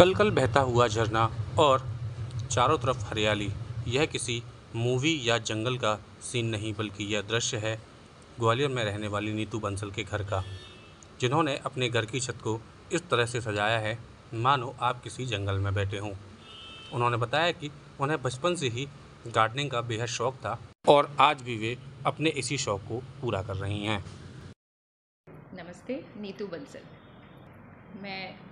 कल कल बहता हुआ झरना और चारों तरफ़ हरियाली। यह किसी मूवी या जंगल का सीन नहीं, बल्कि यह दृश्य है ग्वालियर में रहने वाली नीतू बंसल के घर का, जिन्होंने अपने घर की छत को इस तरह से सजाया है, मानो आप किसी जंगल में बैठे हों। उन्होंने बताया कि उन्हें बचपन से ही गार्डनिंग का बेहद शौक था और आज भी वे अपने इसी शौक को पूरा कर रही हैं। नमस्ते, नीतू बंसल। मैं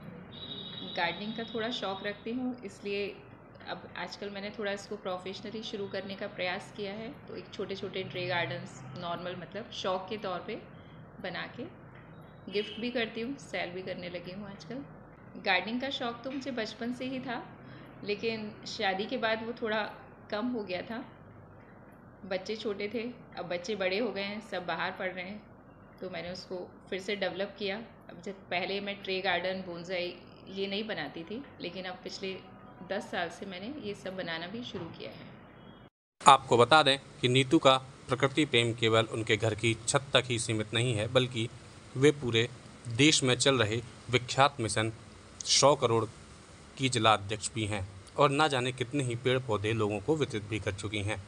गार्डनिंग का थोड़ा शौक़ रखती हूँ, इसलिए अब आजकल मैंने थोड़ा इसको प्रोफेशनली शुरू करने का प्रयास किया है तो एक छोटे छोटे ट्रे गार्डन्स नॉर्मल मतलब शौक़ के तौर पे बना के गिफ्ट भी करती हूँ सेल भी करने लगी हूँ आजकल। गार्डनिंग का शौक़ तो मुझे बचपन से ही था, लेकिन शादी के बाद वो थोड़ा कम हो गया था। बच्चे छोटे थे, अब बच्चे बड़े हो गए हैं, सब बाहर पढ़ रहे हैं तो मैंने उसको फिर से डेवलप किया। अब जब पहले मैं ट्रे गार्डन बोनजाई ये नहीं बनाती थी, लेकिन अब पिछले दस साल से मैंने ये सब बनाना भी शुरू किया है। आपको बता दें कि नीतू का प्रकृति प्रेम केवल उनके घर की छत तक ही सीमित नहीं है, बल्कि वे पूरे देश में चल रहे विख्यात मिशन सौ करोड़ की जिला अध्यक्ष भी हैं और ना जाने कितने ही पेड़ पौधे लोगों को वितरित भी कर चुकी हैं।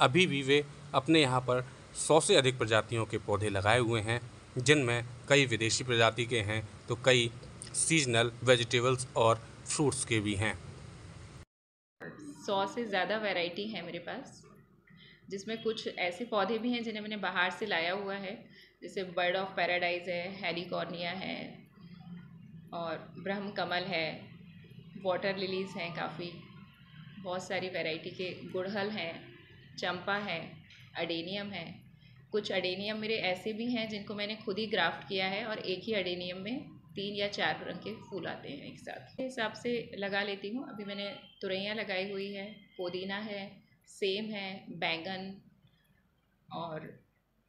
अभी भी वे अपने यहाँ पर सौ से अधिक प्रजातियों के पौधे लगाए हुए हैं, जिनमें कई विदेशी प्रजाति के हैं तो कई सीजनल वेजिटेबल्स और फ्रूट्स के भी हैं। सौ से ज़्यादा वैरायटी है मेरे पास, जिसमें कुछ ऐसे पौधे भी हैं जिन्हें मैंने बाहर से लाया हुआ है। जैसे बर्ड ऑफ़ पैराडाइज है हेलीकॉर्निया है और ब्रह्म कमल है वाटर लिलीज़ हैं काफ़ी। बहुत सारी वैरायटी के गुड़हल हैं, चंपा है अडेनियम है। कुछ अडेनियम मेरे ऐसे भी हैं जिनको मैंने खुद ही ग्राफ्ट किया है और एक ही अडेनियम में तीन या चार रंग के फूल आते हैं एक साथ। हिसाब से लगा लेती हूँ। अभी मैंने तुरैया लगाई हुई है। पुदीना है, सेम है, बैंगन और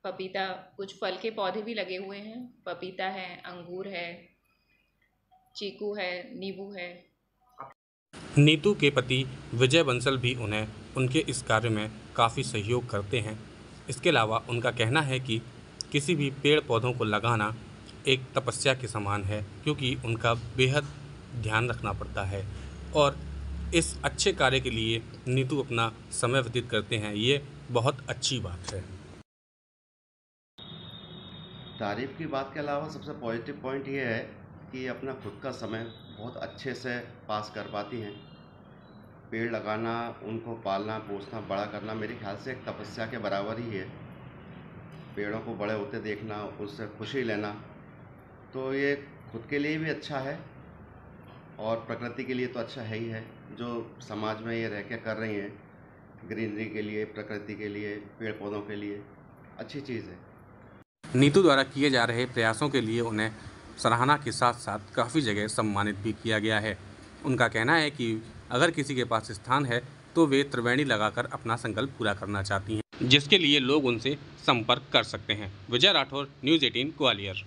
पपीता, कुछ फल के पौधे भी लगे हुए हैं। पपीता है, अंगूर है, चीकू है, नींबू है। नीतू के पति विजय बंसल भी उन्हें उनके इस कार्य में काफ़ी सहयोग करते हैं। इसके अलावा उनका कहना है कि किसी भी पेड़ पौधों को लगाना एक तपस्या के समान है, क्योंकि उनका बेहद ध्यान रखना पड़ता है। और इस अच्छे कार्य के लिए नीतू अपना समय व्यतीत करते हैं, ये बहुत अच्छी बात है। तारीफ़ की बात के अलावा सबसे पॉजिटिव पॉइंट ये है कि अपना खुद का समय बहुत अच्छे से पास कर पाती हैं। पेड़ लगाना, उनको पालना, पोसना, बड़ा करना मेरे ख्याल से एक तपस्या के बराबर ही है। पेड़ों को बड़े होते देखना, उससे खुशी लेना तो ये खुद के लिए भी अच्छा है और प्रकृति के लिए तो अच्छा है ही है। जो समाज में ये रह के कर रही हैं, ग्रीनरी के लिए, प्रकृति के लिए पेड़ पौधों के लिए, अच्छी चीज़ है। नीतू द्वारा किए जा रहे प्रयासों के लिए उन्हें सराहना के साथ साथ काफ़ी जगह सम्मानित भी किया गया है। उनका कहना है कि अगर किसी के पास स्थान है तो वे त्रिवेणी लगाकर अपना संकल्प पूरा करना चाहती हैं, जिसके लिए लोग उनसे संपर्क कर सकते हैं। Vijay Rathore, News eighteen Gwalior.